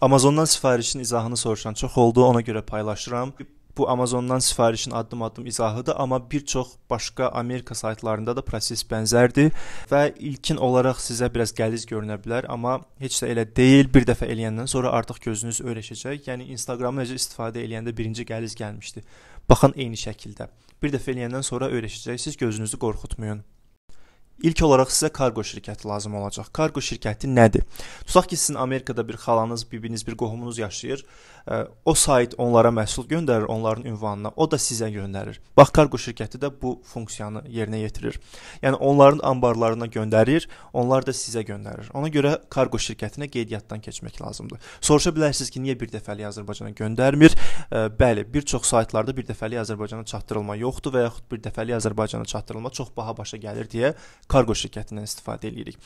Amazondan sifarişin izahını soruşan çox oldu, ona görə paylaşıram. Bu Amazondan sifarişin addım-addım izahıdır, amma bir çox başqa Amerika saytlarında da proses bənzərdir və ilkin olaraq sizə biraz qəliz görünə bilər, amma heç də elə deyil. Bir dəfə eləyəndən sonra artıq gözünüz öyrəşəcək. Yəni Instagramı necə istifadə eləyəndə birinci qəliz gəlmişdi. Baxın eyni şəkildə. Bir dəfə eləyəndən sonra öyrəşəcəksiniz, gözünüzü qorxutmayın. İlk olaraq sizə kargo şirkəti lazım olacaq. Kargo şirkəti nədir? Tutaq ki, sizin Amerikada bir xalanız, bibiniz, bir qohumunuz yaşayır. O sayt onlara məhsul göndərir, onların ünvanına. O da sizə göndərir. Bax, kargo şirkəti də bu funksiyanı yerinə yetirir. Yəni onların anbarlarına göndərir, onlar da sizə göndərir. Ona görə kargo şirkətinə qeydiyyatdan keçmək lazımdır. Soruşa bilərsiniz ki, niyə bir dəfəlik Azərbaycana göndərmir? Bəli, bir çox saytlarda bir dəfəlik Azərbaycana çatdırılma yoxdur və yaxud bir dəfəlik Azərbaycana çatdırılma çox baha başa gəlir deyə kargo şirkətindən istifadə edirik.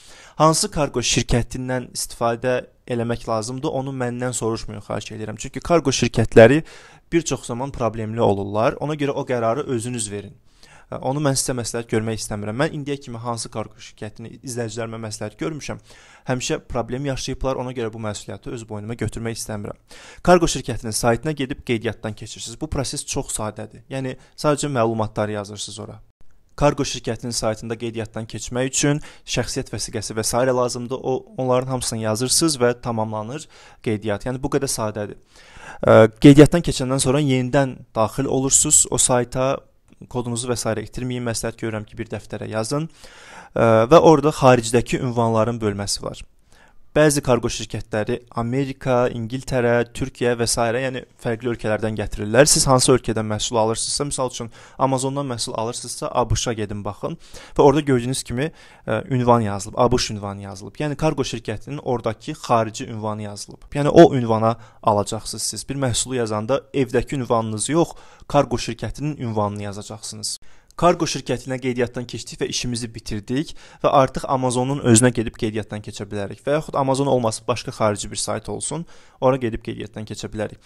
Hansı kargo şirkətindən istifadə eləmək lazımdır, onu məndən soruşmayın, xahiş edirəm. Çünki kargo şirkətləri bir çox zaman problemli olurlar. Ona görə o qərarı özünüz verin. Onu mən sizə məsləhət görmək istəmirəm. Mən indiyə kimi hansı kargo şirkətini izləyicilərimə məsləhət görmüşəm, həmişə problem yaşayıblar. Ona görə bu məsuliyyəti öz boynuma götürmək istəmirəm. Kargo şirkətinin saytına gedib qeydiyyatdan keçirsiniz. Bu proses çox sadədir. Yəni sadəcə məlumatları yazırsınız ora. Kargo şirkətinin saytında qeydiyyatdan keçmək üçün şəxsiyyət vəsiqəsi və s. lazımdır. O onların hamısını yazırsınız və tamamlanır qeydiyyat. Yəni bu qədər sadədir. Qeydiyyatdan keçəndən sonra yenidən daxil olursunuz o sayta kodunuzu və s. itirməyin. Məsləhət görürəm ki, bir dəftərə yazın və orada xaricdəki ünvanların bölməsi var. Bəzi kargo şirkətləri Amerika, İngiltərə, Türkiyə və s. yəni fərqli ölkələrdən gətirirlər. Siz hansı ölkədən məhsul alırsınızsa, məsəl üçün Amazondan məhsul alırsınızsa, ABŞ-a gedin baxın və orada gördüyünüz kimi ə, ünvan yazılıb, ABŞ ünvanı yazılıb. Yəni kargo şirkətinin ordakı xarici ünvanı yazılıb. Yəni o ünvana alacaqsınız siz. Bir məhsulu yazanda evdəki ünvanınızı yox, kargo şirkətinin ünvanını yazacaqsınız. Kargo şirkətinə qeydiyyatdan keçdik və işimizi bitirdik və artıq Amazonun özünə gedib qeydiyyatdan keçə bilərik. Və yaxud Amazon olmasa başqa xarici bir sayt olsun, ora gedib qeydiyyatdan keçə bilərik.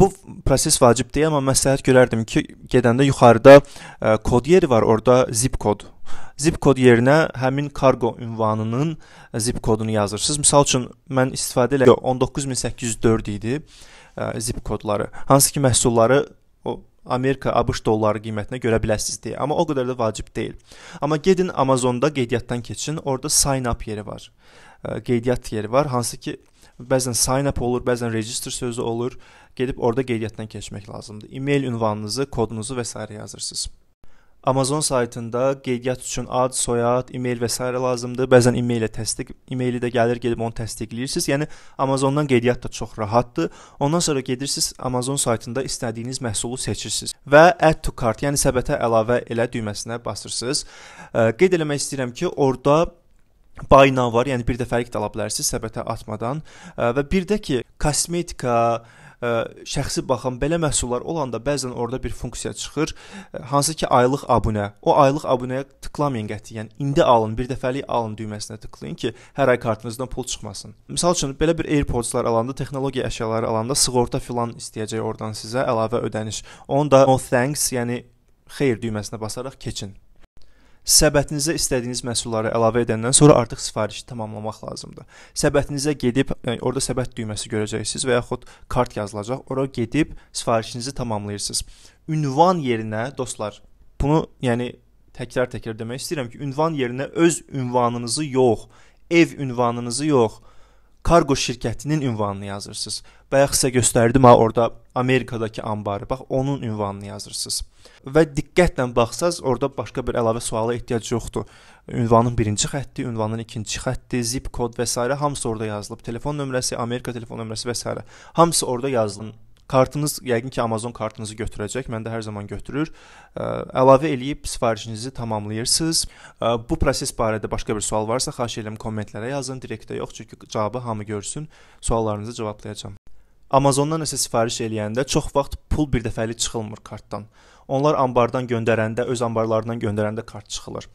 Bu proses vacib deyil, amma məsləhət görərdim ki, gedəndə yuxarıda kod yeri var, orada zip kod. Zip kod yerinə həmin kargo ünvanının zip kodunu yazırsınız. Məsəl üçün mən istifadə elə 19804 idi zip kodları. Hansı ki məhsulları o Amerika, ABŞ dolları qiymətinə görə biləsiniz deyə. Amma o qədər də vacib deyil. Amma gedin Amazonda qeydiyyatdan keçin. Orada sign up yeri var. Qeydiyyat yeri var, hansı ki bəzən sign up olur, bəzən register sözü olur. Gedib orada qeydiyyatdan keçmək lazımdır. E-mail ünvanınızı, kodunuzu və s. yazırsınız. Amazon saytında qeydiyyat üçün ad, soyad, e-mail və s. lazımdır. Bəzən e-mail ilə təsdiq, e-maili də gəlir, gedib onu təsdiqləyirsiniz. Yəni Amazondan qeydiyyat da çox rahatdır. Ondan sonra gedirsiniz Amazon saytında istədiyiniz məhsulu seçirsiniz və add to cart, yəni səbətə əlavə elə düyməsinə basırsınız. Qeyd eləmək istəyirəm ki, orada Buy now var, yəni bir dəfəlik də ala bilərsiniz səbətə atmadan və bir də ki, kosmetika, ə, şəxsi baxım belə məhsullar olanda bəzən orada bir funksiya çıxır, hansı ki aylıq abunə. O aylıq abunəyə tıklamayın qətiyyən. İndi alın, bir dəfəlik alın düyməsinə tıklayın ki, hər ay kartınızdan pul çıxmasın. Məsəl üçün belə bir AirPods-lar alanda, texnologiya əşyaları alanda sığorta filan istəyəcək oradan sizə əlavə ödəniş. Onu da no thanks, yəni xeyr düyməsinə basaraq keçin. Səbətinizə istədiyiniz məhsulları əlavə edəndən sonra artıq sifarişi tamamlamaq lazımdır. Səbətinizə gedib yəni, orada səbət düyməsi görəcəksiniz və yaxud kart yazılacaq. Ora gedib sifarişinizi tamamlayırsınız. Ünvan yerinə dostlar, bunu yəni təkrar-təkrar demək istəyirəm ki, ünvan yerinə öz ünvanınızı yox, ev ünvanınızı yox, kargo şirkətinin ünvanını yazırsınız. Bayaq sizə göstərdim ha orada Amerikadakı anbarı. Bax onun ünvanını yazırsınız. Və diqqətlə baxsaz orada başqa bir əlavə suala ehtiyac yoxdur. Ünvanın birinci xətti, ünvanın ikinci xətti, zip kod və s. hamısı orada yazılıb. Telefon nömrəsi, Amerika telefon nömrəsi və s. hamısı orada yazılıb. Kartınız yəqin ki Amazon kartınızı götürəcək. Məndə hər zaman götürür. Əlavə eləyib sifarişinizi tamamlayırsınız. Bu proses barədə başqa bir sual varsa, xahiş edirəm kommentlərə yazın, direktdə yox, çünki cavabı hamı görsün. Suallarınızı cavablayacağam. Amazondan nəsə sifariş eləyəndə çox vaxt pul bir dəfəlik çıxılmır kartdan. Onlar anbardan göndərəndə, öz anbarlarından göndərəndə kart çıxılır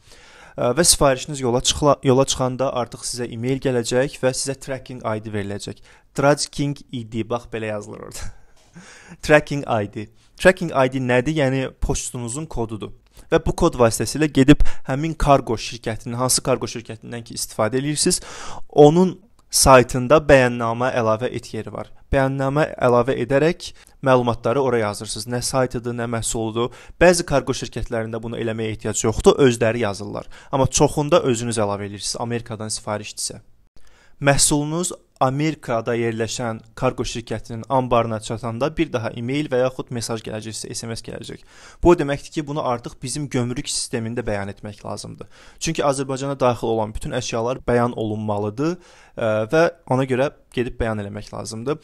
və sifarişiniz yola çıxla, yola çıxanda artıq sizə e-mail gələcək və sizə tracking ID veriləcək. Tracking ID bax belə yazılır orada. Tracking ID. Tracking ID nədir? Yəni poçtunuzun kodudur. Və bu kod vasitəsilə gedib həmin kargo şirkətinin, hansı kargo şirkətindən ki istifadə edirsiniz, onun saytında bəyannamə əlavə et yeri var. Bəyannamə əlavə edərək məlumatları ora yazırsınız. Nə saytıdır, nə məhsuludur. Bəzi kargo şirkətlərində bunu eləməyə ehtiyac yoxdur, özləri yazırlar. Amma çoxunda özünüz əlavə edirsiniz. Amerikadan sifarişdirsə. Məhsulunuz Amerikada yerləşən kargo şirkətinin anbarına çatanda bir daha e-mail və yaxud mesaj gələcək, sizə SMS gələcək. Bu o deməkdir ki, bunu artıq bizim gömrük sistemində bəyan etmək lazımdır. Çünki Azərbaycana daxil olan bütün əşyalar bəyan olunmalıdır və ona görə gedib bəyan eləmək lazımdır.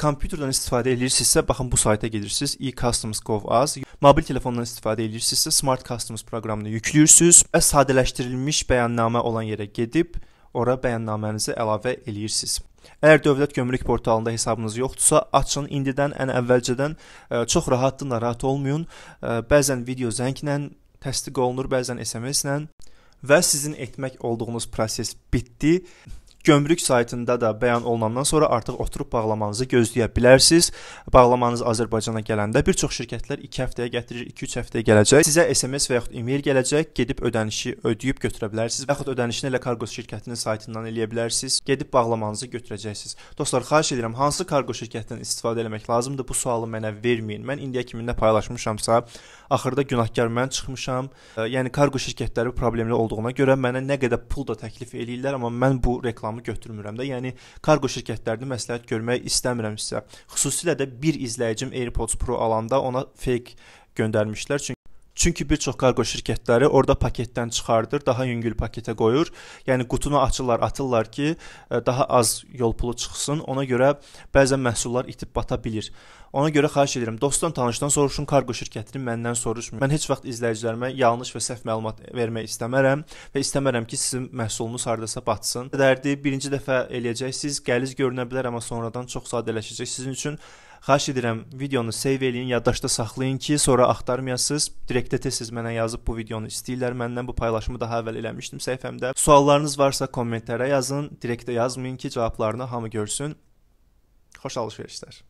Kompüterdən istifadə edirsinizsə, baxın bu sayta gedirsiniz, e-customs.gov.az. Mobil telefondan istifadə edirsinizsə, Smart Customs proqramını yükləyirsiniz və sadələşdirilmiş bəyannamə olan yerə gedib ora bəyannamənizi əlavə eləyirsiniz. Əgər dövlət gömrük portalında hesabınız yoxdursa, açın indidən, ən əvvəlcədən çox rahatdır, narahat olmayın. Bəzən video zənglə təsdiq olunur, bəzən SMS-lə və sizin etmək olduğunuz proses bitdi. Gömrük saytında da bəyan olunandan sonra artıq oturub bağlamanızı gözləyə bilərsiniz. Bağlamanız Azərbaycana gələndə bir çox şirkətlər 2 həftəyə gətirir, 2-3 həftəyə gələcək. Sizə SMS və yaxud e-mail gələcək, gedib ödənişi ödəyib götürə bilərsiniz. Yaxud ödənişini elə kargo şirkətinin saytından eləyə bilərsiniz. Gedib bağlamanızı götürəcəksiniz. Dostlar, xahiş edirəm, hansı kargo şirkətindən istifadə etmək lazımdır? Bu sualı mənə verməyin. Mən indiyə kimi nə paylaşmışamsa, axırda günahkar mən çıxmışam. Yəni kargo şirkətləri problemli olduğuna görə mənə nə qədər pul da təklif eləyirlər, amma mən bu reklam reklamı götürmürəm də. Yəni kargo şirkətlərini məsləhət görmək istəmirəm sizə. Xüsusilə də bir izləyicim AirPods Pro alanda ona fake göndərmişlər. Çünki bir çox kargo şirkətləri orada paketdən çıxardır, daha yüngül paketə qoyur. Yəni qutunu açırlar, atırlar ki, e, daha az yol pulu çıxsın. Ona görə bəzən məhsullar itib bata bilir. Ona görə xahiş edirəm, dostdan, tanışdan soruşun, kargo şirkətini məndən soruşmayın. Mən heç vaxt izləyicilərimə yanlış və səhv məlumat vermək istəmərəm və istəmərəm ki, sizin məhsulunuz hardasa batsın. Dərdi birinci dəfə eləyəcəksiniz, qəliz görünə bilər, amma sonradan çox sadələşəcək sizin üçün. Xahiş edirəm videonu save eləyin, yaddaşda saxlayın ki, sonra axtarmayasınız. Direktdə tez-tez mənə yazıb bu videonu istəyirlər. Məndən bu paylaşımı daha əvvəl eləmişdim səhifəmdə. Suallarınız varsa kommentlərə yazın, direktdə yazmayın ki, cavablarını hamı görsün. Xoş alış-verişlər.